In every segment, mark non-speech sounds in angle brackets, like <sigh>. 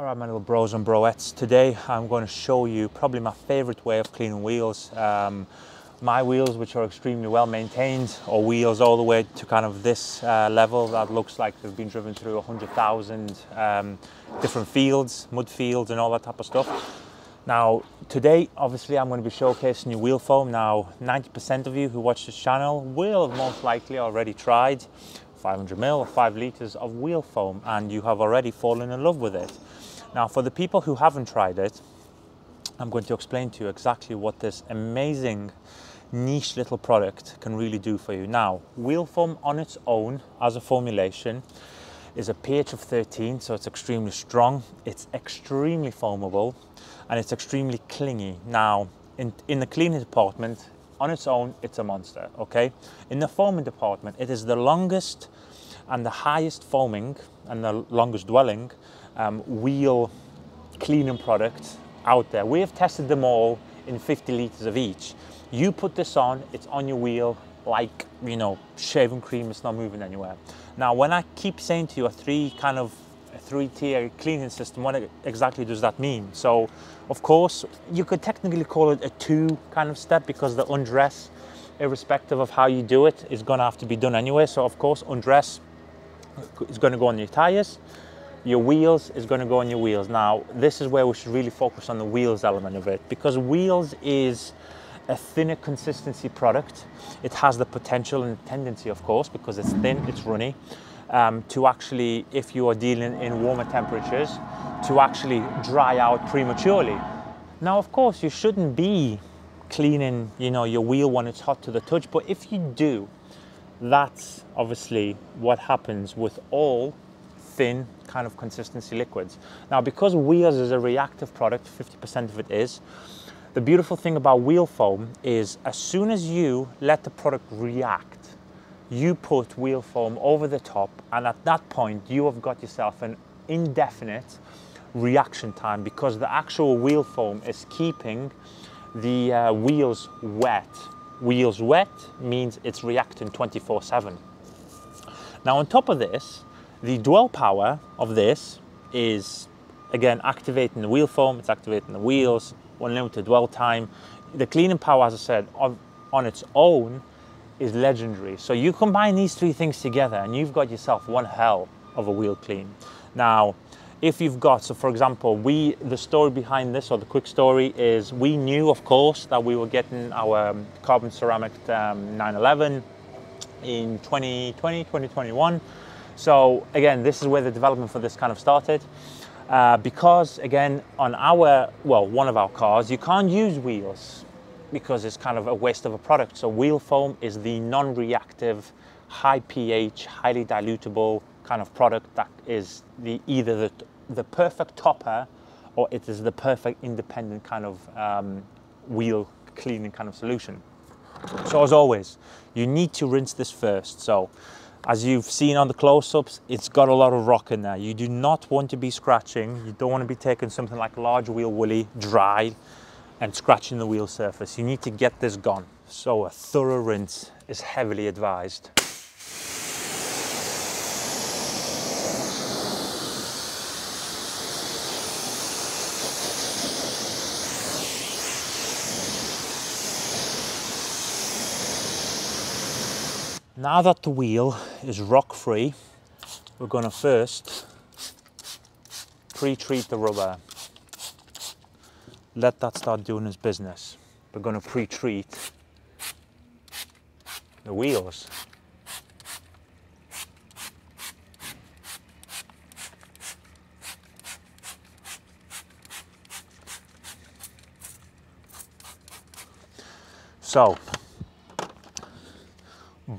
All right, my little bros and broettes. Today I'm going to show you probably my favorite way of cleaning wheels. Um, my wheels, which are extremely well maintained, or wheels all the way to kind of this uh, level that looks like they've been driven through 100,000 um, different fields, mud fields, and all that type of stuff. Now, today, obviously, I'm going to be showcasing you wheel foam. Now, 90% of you who watch this channel will most likely already tried 500 ml or 5 liters of wheel foam, and you have already fallen in love with it. Now, for the people who haven't tried it, I'm going to explain to you exactly what this amazing niche little product can really do for you. Now, wheel foam on its own as a formulation is a pH of 13, so it's extremely strong, it's extremely foamable, and it's extremely clingy. Now, in, in the cleaning department, on its own, it's a monster, okay? In the foaming department, it is the longest and the highest foaming and the longest dwelling um, wheel cleaning product out there. We have tested them all in 50 liters of each. You put this on, it's on your wheel like, you know, shaving cream, it's not moving anywhere. Now, when I keep saying to you a three kind of three tier cleaning system, what exactly does that mean? So, of course, you could technically call it a two kind of step because the undress, irrespective of how you do it, is gonna have to be done anyway. So, of course, undress is gonna go on your tires your wheels is going to go on your wheels. Now, this is where we should really focus on the wheels element of it because wheels is a thinner consistency product. It has the potential and tendency, of course, because it's thin, it's runny, um, to actually, if you are dealing in warmer temperatures, to actually dry out prematurely. Now, of course, you shouldn't be cleaning, you know, your wheel when it's hot to the touch, but if you do, that's obviously what happens with all thin kind of consistency liquids. Now, because wheels is a reactive product, 50% of it is, the beautiful thing about wheel foam is as soon as you let the product react, you put wheel foam over the top, and at that point, you have got yourself an indefinite reaction time because the actual wheel foam is keeping the uh, wheels wet. Wheels wet means it's reacting 24 7. Now, on top of this, the dwell power of this is, again, activating the wheel foam, it's activating the wheels, unlimited dwell time. The cleaning power, as I said, of, on its own is legendary. So you combine these three things together and you've got yourself one hell of a wheel clean. Now, if you've got, so for example, we, the story behind this, or the quick story is we knew, of course, that we were getting our um, carbon ceramic um, 911 in 2020, 2021. So again, this is where the development for this kind of started. Uh, because again, on our, well, one of our cars, you can't use wheels because it's kind of a waste of a product. So wheel foam is the non-reactive, high pH, highly dilutable kind of product that is the either the, the perfect topper or it is the perfect independent kind of um, wheel cleaning kind of solution. So as always, you need to rinse this first. So as you've seen on the close-ups, it's got a lot of rock in there. You do not want to be scratching. You don't want to be taking something like large wheel woolly, dry, and scratching the wheel surface. You need to get this gone. So a thorough rinse is heavily advised. Now that the wheel is rock free, we're going to first pre-treat the rubber. Let that start doing its business. We're going to pre-treat the wheels. So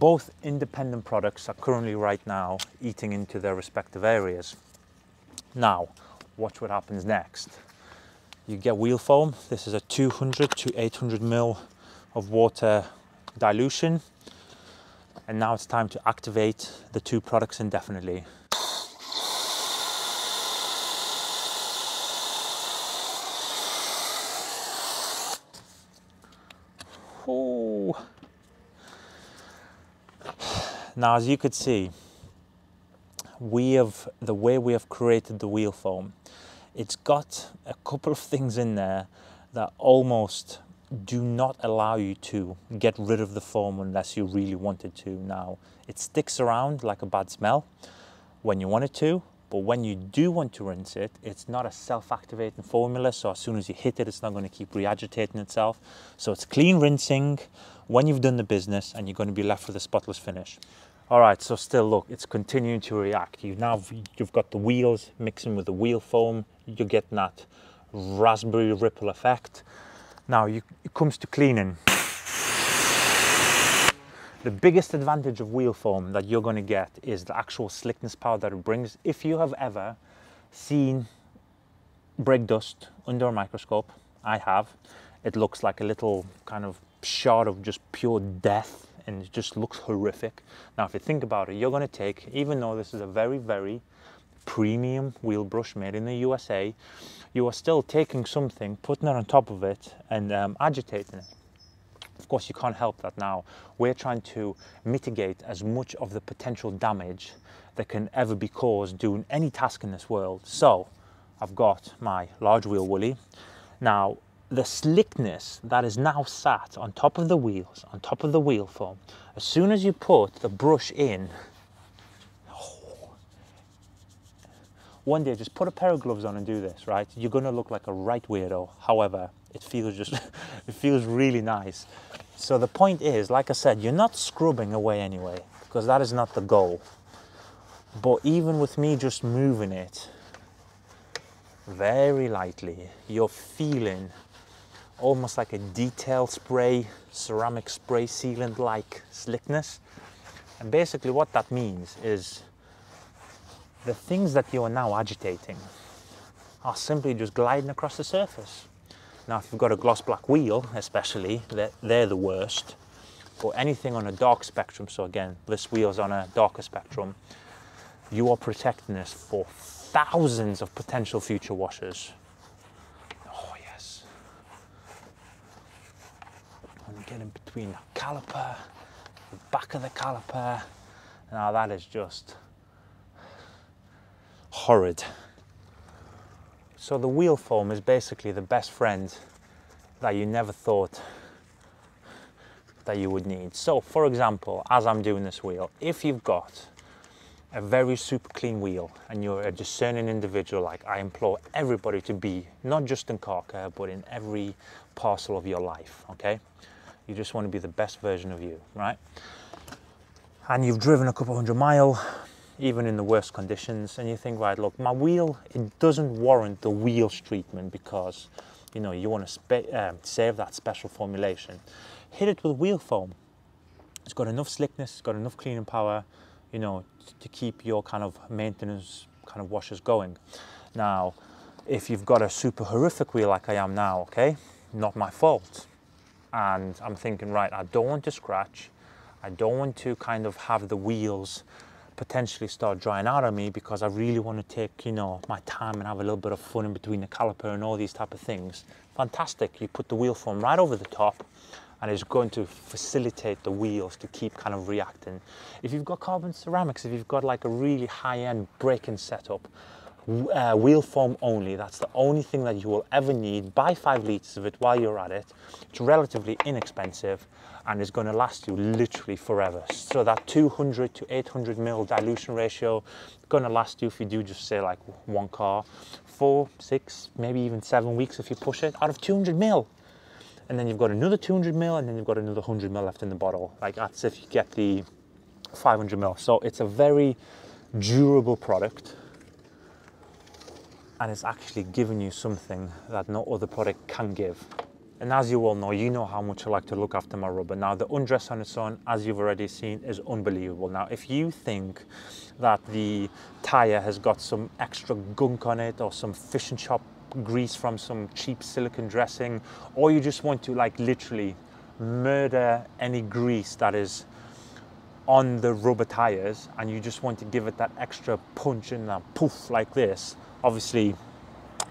both independent products are currently right now eating into their respective areas. Now, watch what happens next. You get wheel foam. This is a 200 to 800 mil of water dilution. And now it's time to activate the two products indefinitely. Now, as you could see, we have, the way we have created the wheel foam it's got a couple of things in there that almost do not allow you to get rid of the foam unless you really wanted to. Now, it sticks around like a bad smell when you want it to, but when you do want to rinse it, it's not a self-activating formula, so as soon as you hit it, it's not going to keep re-agitating itself. So it's clean rinsing when you've done the business and you're going to be left with a spotless finish. All right, so still look, it's continuing to react. You now you've got the wheels mixing with the wheel foam. You're getting that raspberry ripple effect. Now you, it comes to cleaning. The biggest advantage of wheel foam that you're going to get is the actual slickness power that it brings. If you have ever seen brake dust under a microscope, I have. It looks like a little kind of shard of just pure death and it just looks horrific. Now, if you think about it, you're going to take, even though this is a very, very premium wheel brush made in the USA, you are still taking something, putting it on top of it, and um, agitating it. Course, you can't help that now. We're trying to mitigate as much of the potential damage that can ever be caused doing any task in this world. So, I've got my large wheel woolly. Now, the slickness that is now sat on top of the wheels, on top of the wheel foam, as soon as you put the brush in, oh, one day just put a pair of gloves on and do this, right? You're gonna look like a right weirdo. However, it feels just, <laughs> it feels really nice. So the point is, like I said, you're not scrubbing away anyway, because that is not the goal. But even with me just moving it very lightly, you're feeling almost like a detail spray, ceramic spray sealant like slickness. And basically what that means is the things that you are now agitating are simply just gliding across the surface. Now if you've got a gloss black wheel especially, they're, they're the worst. But anything on a dark spectrum, so again, this wheel's on a darker spectrum, you are protecting this for thousands of potential future washes oh, get in between the caliper, the back of the caliper. Now that is just horrid. So the wheel foam is basically the best friend that you never thought that you would need. So for example, as I'm doing this wheel, if you've got a very super clean wheel and you're a discerning individual like I implore everybody to be, not just in car care, but in every parcel of your life, okay? You just want to be the best version of you, right? And you've driven a couple hundred mile, even in the worst conditions, and you think, right, look, my wheel, it doesn't warrant the wheels treatment because, you know, you want to um, save that special formulation. Hit it with wheel foam. It's got enough slickness, it's got enough cleaning power, you know, to keep your kind of maintenance kind of washers going. Now, if you've got a super horrific wheel like I am now, okay, not my fault and I'm thinking, right, I don't want to scratch. I don't want to kind of have the wheels potentially start drying out on me because I really want to take, you know, my time and have a little bit of fun in between the caliper and all these type of things. Fantastic. You put the wheel foam right over the top and it's going to facilitate the wheels to keep kind of reacting. If you've got carbon ceramics, if you've got like a really high-end braking setup, uh, wheel foam only. That's the only thing that you will ever need. Buy five liters of it while you're at it. It's relatively inexpensive and is going to last you literally forever. So that 200 to 800 mil dilution ratio going to last you if you do just say like one car, four, six, maybe even seven weeks if you push it out of 200 mil. And then you've got another 200 mil and then you've got another 100 mil left in the bottle. Like that's if you get the 500 mil. So it's a very durable product and it's actually giving you something that no other product can give. And as you all know, you know how much I like to look after my rubber. Now the undress on its own, as you've already seen, is unbelievable. Now if you think that the tire has got some extra gunk on it or some fish and chop grease from some cheap silicone dressing, or you just want to like literally murder any grease that is on the rubber tires and you just want to give it that extra punch and that poof like this, obviously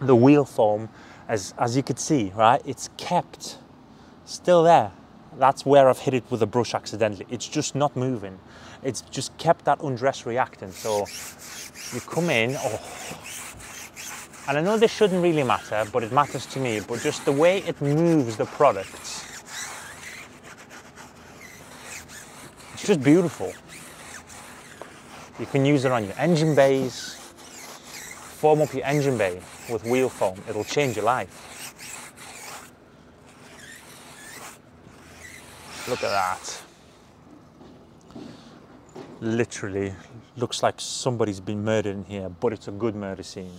the wheel foam, as, as you could see, right, it's kept still there. That's where I've hit it with a brush accidentally. It's just not moving. It's just kept that undress reacting. So you come in, oh, And I know this shouldn't really matter, but it matters to me, but just the way it moves the product, It's just beautiful. You can use it on your engine bays, form up your engine bay with wheel foam. It'll change your life. Look at that. Literally looks like somebody's been murdered in here, but it's a good murder scene.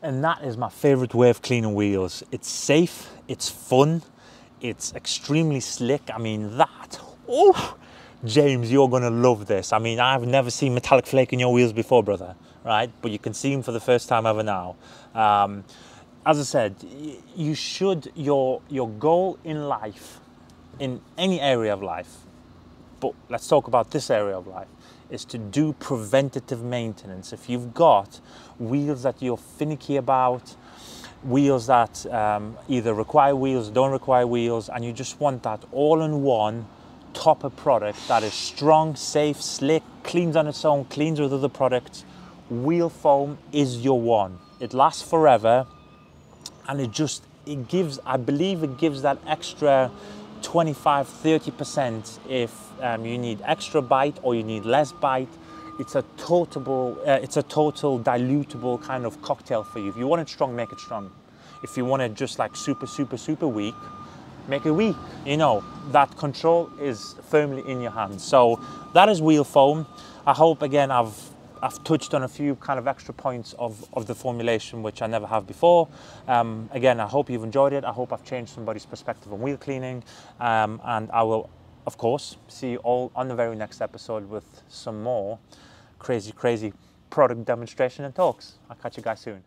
And that is my favorite way of cleaning wheels. It's safe, it's fun, it's extremely slick. I mean, that, oh, James, you're gonna love this. I mean, I've never seen metallic flake in your wheels before, brother, right? But you can see them for the first time ever now. Um, as I said, you should, your, your goal in life, in any area of life, but let's talk about this area of life, is to do preventative maintenance. If you've got wheels that you're finicky about, wheels that um, either require wheels, don't require wheels, and you just want that all-in-one topper product that is strong, safe, slick, cleans on its own, cleans with other products, wheel foam is your one. It lasts forever, and it just, it gives, I believe it gives that extra 25, 30% if um, you need extra bite or you need less bite. It's a total, uh, it's a total dilutable kind of cocktail for you. If you want it strong, make it strong. If you want it just like super, super, super weak, make it weak. You know, that control is firmly in your hands. So that is wheel foam. I hope again I've I've touched on a few kind of extra points of, of the formulation which I never have before. Um, again, I hope you've enjoyed it. I hope I've changed somebody's perspective on wheel cleaning. Um, and I will, of course, see you all on the very next episode with some more crazy, crazy product demonstration and talks. I'll catch you guys soon.